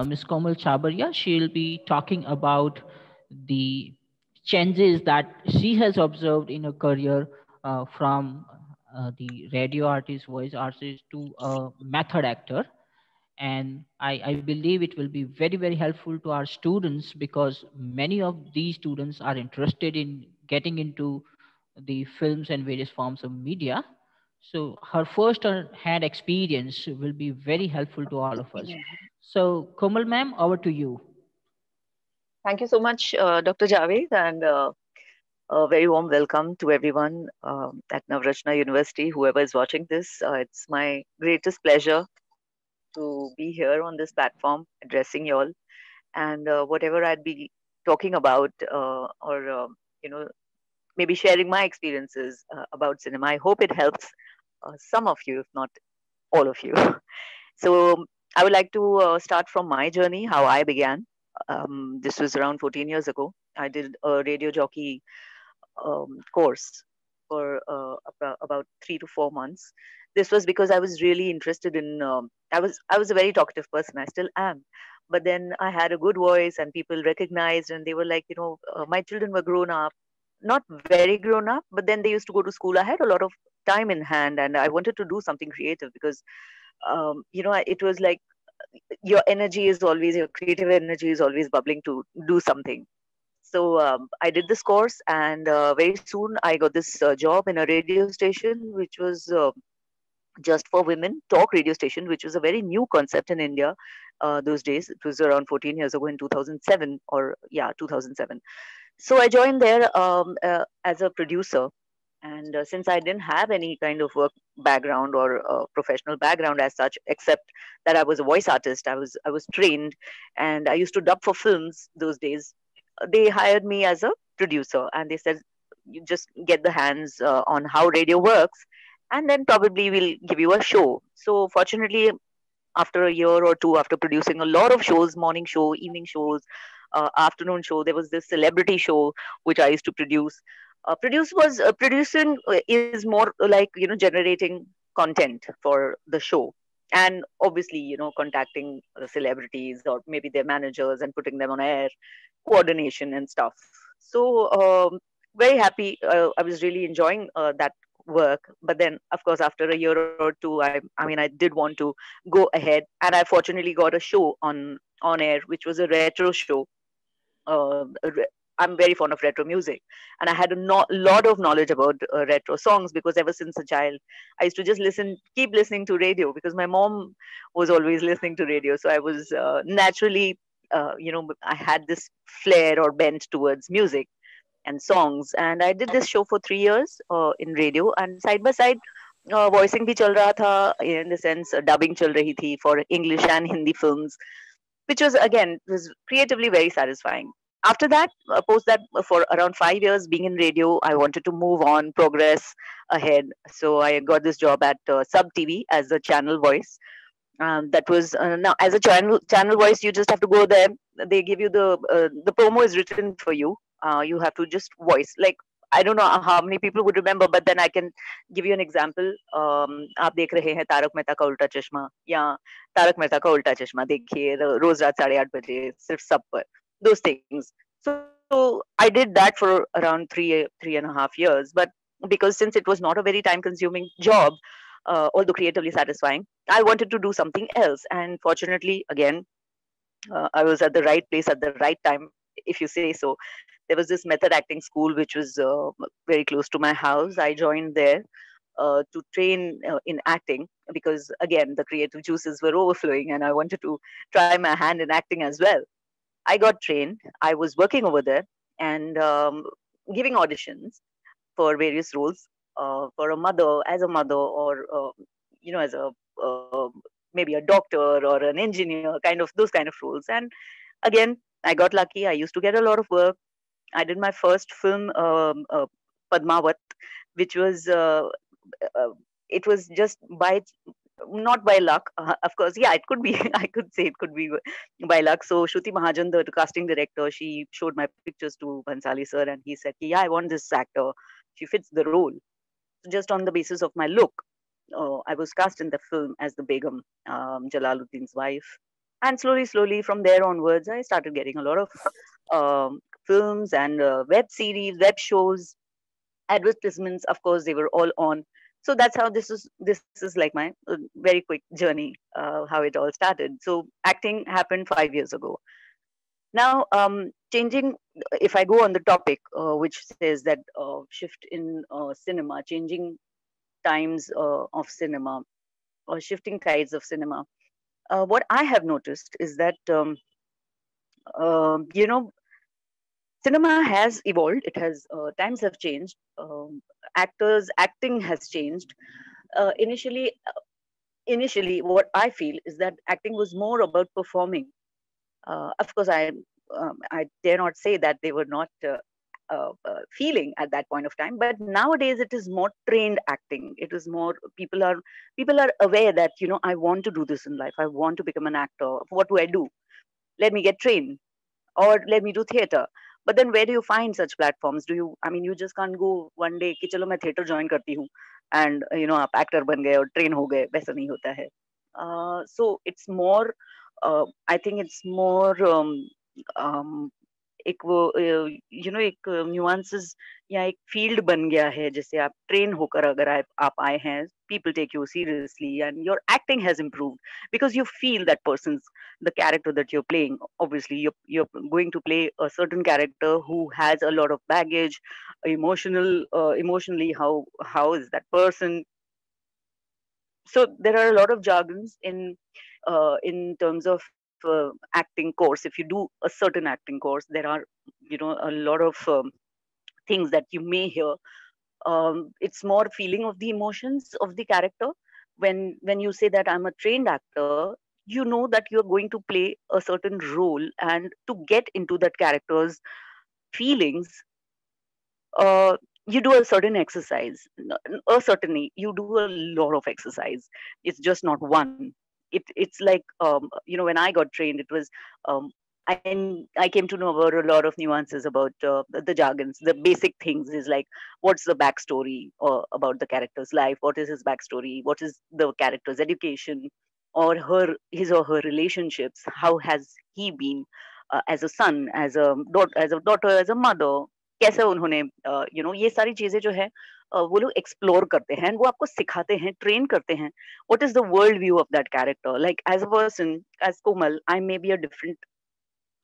uh, Ms. Komal Chhabria. She'll be talking about the changes that she has observed in her career uh, from uh, the radio artist, voice artist to a method actor. And I, I believe it will be very, very helpful to our students because many of these students are interested in getting into the films and various forms of media. So her first hand experience will be very helpful to all of us. So, Komal ma'am, over to you. Thank you so much, uh, Dr. Javed, and uh, a very warm welcome to everyone uh, at Navrachana University, whoever is watching this. Uh, it's my greatest pleasure to be here on this platform addressing you all. And uh, whatever I'd be talking about, uh, or um, you know, maybe sharing my experiences about cinema, I hope it helps some of you, if not all of you. so I would like to uh, start from my journey, how I began. Um, this was around 14 years ago. I did a radio jockey um, course for uh, about three to four months. This was because I was really interested in. Um, I was I was a very talkative person. I still am, but then I had a good voice, and people recognized, and they were like, you know, uh, my children were grown up, not very grown up, but then they used to go to school. I had a lot of time in hand, and I wanted to do something creative because um, you know it was like your energy is always your creative energy is always bubbling to do something so um, i did this course and uh, very soon i got this uh, job in a radio station which was uh, just for women talk radio station which was a very new concept in india uh, those days. It was around 14 years ago in 2007 or yeah 2007 so i joined there um, uh, as a producer. And uh, since i didn't have any kind of work background or professional background as such except that i was a voice artist i was i was trained. And i used to dub for films those days they hired me as a producer and they said you just get the hands uh, on how radio works and then probably we'll give you a show. So fortunately after a year or two after producing a lot of shows morning show evening shows uh, afternoon show there was this celebrity show which i used to produce. Uh, produce was uh, producing uh, is more like you know generating content for the show and obviously you know contacting the celebrities or maybe their managers and putting them on air coordination and stuff. So um, very happy. Uh, i was really enjoying uh, that work. But then of course after a year or two i i mean i did want to go ahead. And i fortunately got a show on on air which was a retro show. Uh, I'm very fond of retro music, and I had a no- lot of knowledge about uh, retro songs because ever since a child, I used to just listen, keep listening to radio because my mom was always listening to radio. So I was uh, naturally, uh, you know, I had this flair or bent towards music and songs, and I did this show for three years uh, in radio, and side by side. Voicing भी चल रहा था in the sense dubbing चल रही थी for English and Hindi films which was again was creatively very satisfying after that, uh, post that uh, for around five years being in radio, I wanted to move on, progress ahead. So I got this job at uh, Sub TV as a channel voice. Um, that was uh, now as a channel channel voice, you just have to go there. They give you the uh, the promo is written for you. Uh, you have to just voice like I don't know how many people would remember, but then I can give you an example. Um, आप देख रहे हैं तारक मेहता का उल्टा चश्मा या तारक मेहता का उल्टा चश्मा देखिए रोज रात साढ़े आठ बजे सिर्फ सब पर those things. So, so I did that for around three three and a half years. But because since it was not a very time consuming job, uh, although creatively satisfying, I wanted to do something else. And fortunately, again, uh, I was at the right place at the right time, if you say so. There was this method acting school which was uh, very close to my house. I joined there. Uh, to train uh, in acting because again the creative juices were overflowing and i wanted to try my hand in acting as well I got trained. I was working over there and um, giving auditions for various roles uh, for a mother, as a mother, or uh, you know, as a uh, maybe a doctor or an engineer, kind of those kind of roles. And again, I got lucky. I used to get a lot of work. I did my first film, um, uh, Padmavat, which was uh, uh, it was just by not by luck, uh, of course. Yeah, it could be. I could say it could be by luck. So Shruti Mahajan, the casting director, she showed my pictures to Bhansali sir, and he said, "Yeah, I want this actor. She fits the role." Just on the basis of my look, uh, I was cast in the film as the Begum, um, Jalaluddin's wife. And slowly, slowly, from there onwards, I started getting a lot of um, films and uh, web series, web shows, advertisements. Of course, they were all on so that's how this is this is like my uh, very quick journey uh, how it all started. So acting happened five years ago. Now um, changing if i go on the topic uh, which says that uh, shift in uh, cinema changing times uh, of cinema or shifting tides of cinema what i have noticed is that um, you know cinema has evolved. It has times have changed. Um, actors acting has changed. Uh, initially uh, initially what i feel is that acting was more about performing. Uh, of course i um, i dare not say that they were not uh, uh, uh, feeling at that point of time but nowadays it is more trained acting. It is more people are people are aware that you know i want to do this in life. I want to become an actor. What do i do? Let me get trained or let me do theater but then where you find such platforms do you I mean you just can't go one day कि चलो मैं theatre join करती हूँ and you know आप actor बन गए और train हो गए, वैसा नहीं होता है। So it's more I think it's more it's more um, um, एक वो यू नो एक न्यूआंसेस या एक फील्ड बन गया है जैसे आप ट्रेन होकर अगर आप, आप आए हैं people take you seriously and your acting has improved because you feel that person's the character that you're playing obviously you're, you're going to play a certain character who has a lot of baggage emotional uh, emotionally how how is that person so there are a lot of jargons in uh, in terms of uh, acting course. If you do a certain acting course there are you know a lot of um, things that you may hear. Um, it's more feeling of the emotions of the character. When when you say that i'm a trained actor you know that you're going to play a certain role and to get into that character's feelings uh, you do a certain exercise. Uh, certainly you do a lot of exercise. It's just not one it it's like um, you know when I got trained, it was um, I I came to know about a lot of nuances about uh, the, the, jargons. The basic things is like what's the backstory or about the character's life, what is his backstory, what is the character's education, or her his or her relationships. How has he been uh, as a son, as a daughter, as a daughter, as a mother? कैसे उन्होंने you know ये सारी चीजें जो है वो लोग explore करते हैं वो आपको सिखाते हैं ट्रेन करते हैं what is the world view of that character like as a person as Komal I may be a different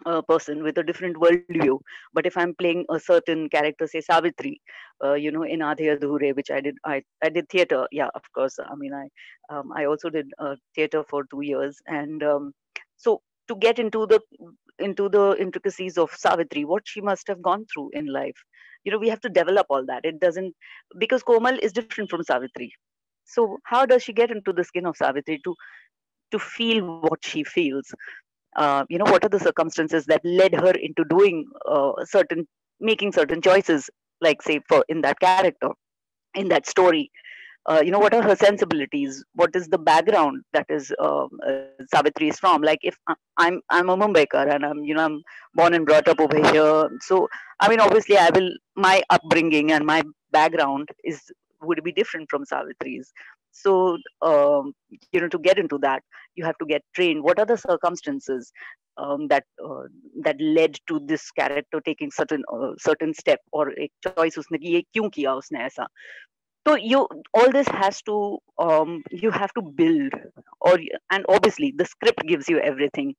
uh, person with a different worldview. But if I'm playing a certain character, say Savitri, uh, you know, in Aadhe Adhure, which I did, I, I did theater. Yeah, of course. I mean, I um, I also did uh, theater for two years, and um, so to get into the into the intricacies of Savitri, what she must have gone through in life, you know we have to develop all that. It doesn't because komal is different from savitri. So how does she get into the skin of savitri to to feel what she feels? Uh, you know what are the circumstances that led her into doing uh, certain making certain choices like say for in that character in that story uh, you know what are her sensibilities what is the background that is um, uh, savitri is from like if i'm i'm a mumbaikar and i'm you know i'm born and brought up over here so i mean obviously i will my upbringing and my background is would be different from savitri's so um, you know to get into that you have to get trained what are the circumstances um, that uh, that led to this character taking certain uh, certain step or a choice उसने की ये क्यों किया उसने ऐसा So you all this has to um, you have to build or and obviously the script gives you everything.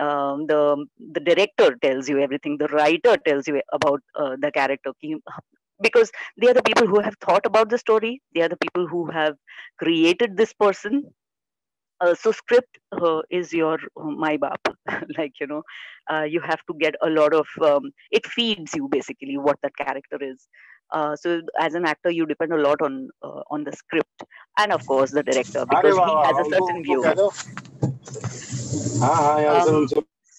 Um, the the director tells you everything. The writer tells you about uh, the character. Because they are the people who have thought about the story. They are the people who have created this person. Uh, so script uh, is your uh, my bap. Like you know uh, you have to get a lot of um, it feeds you basically what that character is uh, so as an actor, you depend a lot on uh, on the script and of course the director because he has a certain view. Um,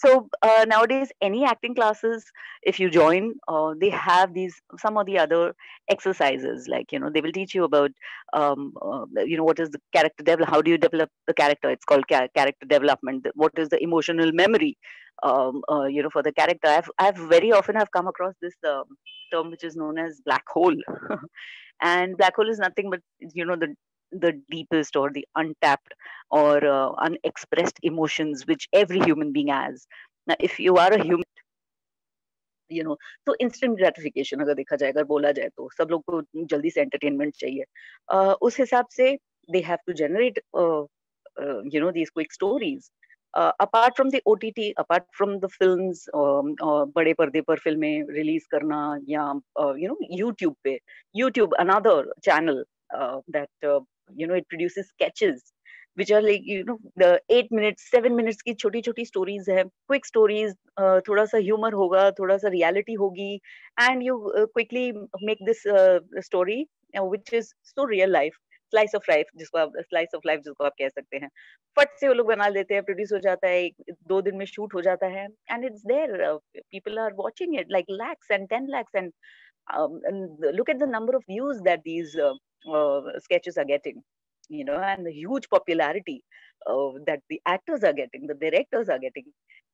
so uh, nowadays any acting classes if you join uh, they have these some of the other exercises like you know they will teach you about um, uh, you know what is the character develop how do you develop the character? It's called ca- character development. What is the emotional memory um, uh, you know for the character? I've i've very often have come across this um, term which is known as black hole and black hole is nothing but you know the the deepest or the untapped or uh, unexpressed emotions which every human being has now if you are a human you know तो instant gratification अगर देखा जाए अगर बोला जाए तो सब लोग को जल्दी से एंटरटेनमेंट चाहिए uh, उस हिसाब से they have to generate you know these quick stories uh, apart from the OTT, apart from the films, um, uh, बड़े पर्दे पर फ़िल्में रिलीज़ करना या यू नो यूट्यूब पे YouTube another channel that you know it produces sketches which are like you know eight minutes seven minutes की छोटी छोटी स्टोरीज है क्विक स्टोरीज थोड़ा सा ह्यूमर होगा थोड़ा सा रियलिटी होगी and you quickly make this story which is so real life slice of life जिसको आप स्लाइस ऑफ़ लाइफ जिसको आप कह सकते हैं फट से वो लोग बना लेते हैं प्रोड्यूस हो जाता है दो दिन में शूट हो जाता है and it's there people are watching it like lakhs and ten lakhs and of views that these uh, uh, sketches are getting you know, and the huge popularity uh, that the actors are getting, the directors are getting.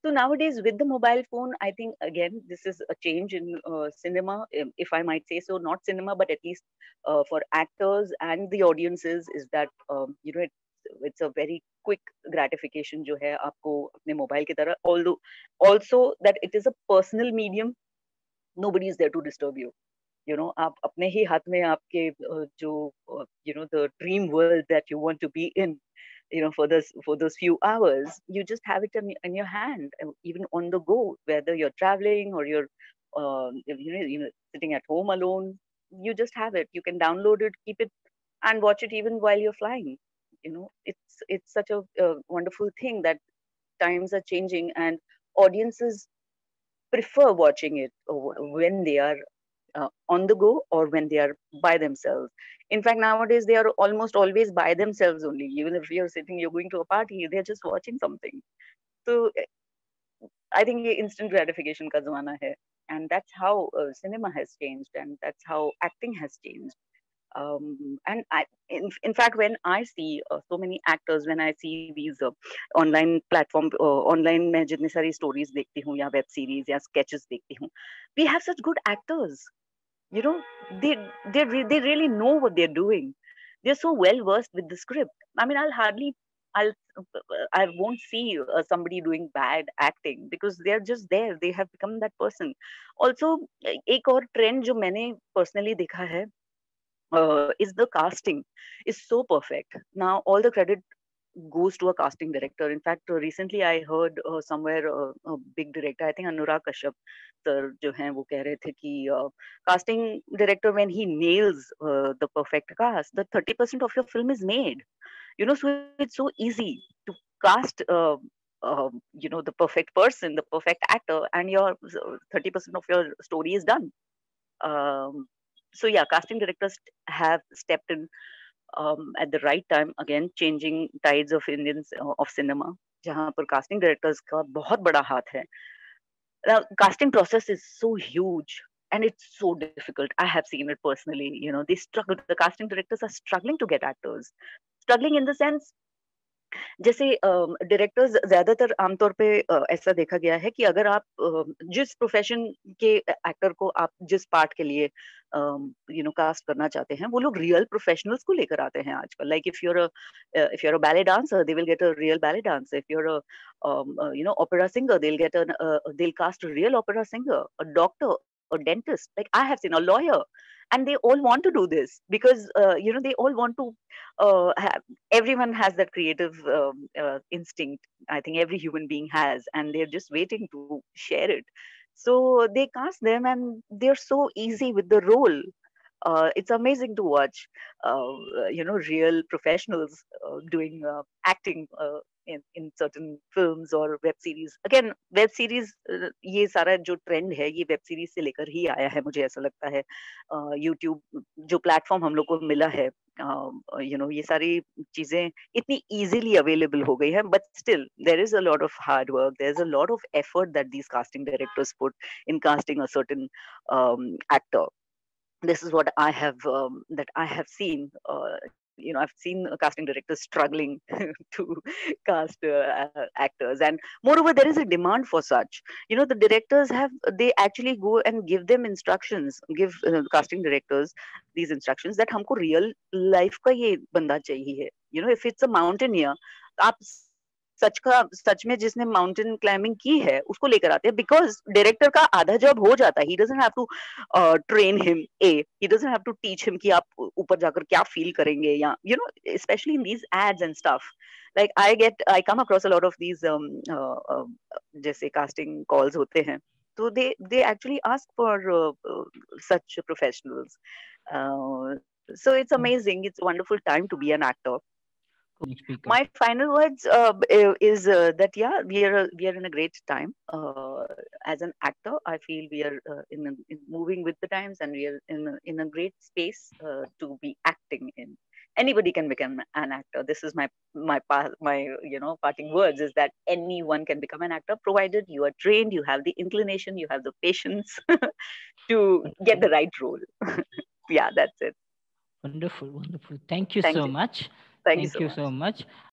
So nowadays, with the mobile phone, I think again this is a change in uh, cinema, if I might say so. Not cinema, but at least uh, for actors and the audiences, is that um, you know it, it's a very quick gratification जो है आपको अपने mobile की तरह although also that it is a personal medium nobody is there to disturb you you know आप अपने ही हाथ में आपके जो you know the dream world that you want to be in you know for those for those few hours you just have it in, in your hand even on the go whether you're traveling or you're uh, you know you know sitting at home alone you just have it. You can download it keep it and watch it even while you're flying. You know it's it's such a, a wonderful thing that times are changing and audiences prefer watching it when they are uh, on the go or when they are by themselves. In fact, nowadays they are almost always by themselves only. Even if you're sitting, you're going to a party, they're just watching something. So I think instant gratification ka hai. And that's how uh, cinema has changed and that's how acting has changed. Um, and I, in, in fact, when I see uh, so many actors, when I see these uh, online platform, uh, online में जितनी सारी stories देखती हूँ या web series या sketches देखती हूँ, we have such good actors you know they they they really know what they're doing. They're so well versed with the script. I mean i'll hardly i'll i won't see uh, somebody doing bad acting because they're just there. They have become that person. Also ek aur trend jo maine personally dekha hai uh, is the casting is so perfect. Now all the credit goes to a casting director. In fact, uh, recently I heard uh, somewhere uh, a big director, I think Anurag Kashyap sir, जो हैं वो कह रहे थे कि uh, casting director when he nails uh, the perfect cast, the 30% of your film is made. You know, so it's so easy to cast. Uh, uh, you know the perfect person the perfect actor and your 30% of your story is done um, so yeah casting directors have stepped in um, at the right time again changing tides of Indians uh, of cinema जहाँ पर casting directors का बहुत बड़ा हाथ है now casting process is so huge and it's so difficult i have seen it personally you know they struggle the casting directors are struggling to get actors struggling in the sense जैसे directors ज़्यादातर आमतौर पे ऐसा देखा गया है कि अगर आप जिस प्रोफेशन के एक्टर को आप जिस पार्ट के लिए यू नो कास्ट करना चाहते हैं, वो लोग रियल प्रोफेशनल्स को लेकर आते हैं आजकल। Like if you're if you're a ballet dancer they will get a real ballet dancer if you're you know opera singer they will get a they will cast real opera singer a doctor a dentist. Like i have seen a lawyer and they all want to do this because uh, you know they all want to uh, have everyone has that creative um, uh, instinct i think every human being has and they're just waiting to share it. So they cast them and they're so easy with the role. Uh, it's amazing to watch uh, you know real professionals uh, doing acting in, in certain films or web series. Again web series ये सारा जो trend है ये web series से लेकर ही आया है मुझे ऐसा लगता है। यूट्यूब जो प्लेटफॉर्म हम लोग को मिला है यू नो ये सारी चीज़ें इतनी इजीली अवेलेबल हो गई है but still there is a lot of hard work there is a lot of effort that these casting directors put in casting a certain actor this is what i have um, that i have seen uh, you know i've seen casting directors struggling to cast uh, uh, actors. And moreover there is a demand for such. You know the directors have they actually go and give them instructions give uh, casting directors these instructions that humko real life ka ye banda chahiye you know if it's a mountaineer आप सच का सच में जिसने mountain climbing की है उसको लेकर आते हैं। बिकॉज़ डायरेक्टर का आधा जॉब हो जाता है। He doesn't have to train him a he doesn't have to teach him कि आप ऊपर जाकर क्या फील करेंगे या you know specially in these ads and stuff like I get I come across a lot of these जैसे casting calls होते हैं। तो they they actually ask for such professionals so it's amazing. It's a wonderful time to be an actor. My final words uh, is uh, that yeah we are we are in a great time. Uh, as an actor i feel we are uh, in, in, moving with the times and we are in a, in a great space uh, to be acting in. Anybody can become an actor. This is my my my you know parting words is that anyone can become an actor provided you are trained you have the inclination you have the patience to get the right role. Yeah that's it. Wonderful wonderful. Thank you Thank so you. much Thank, Thank you so, you much. so much.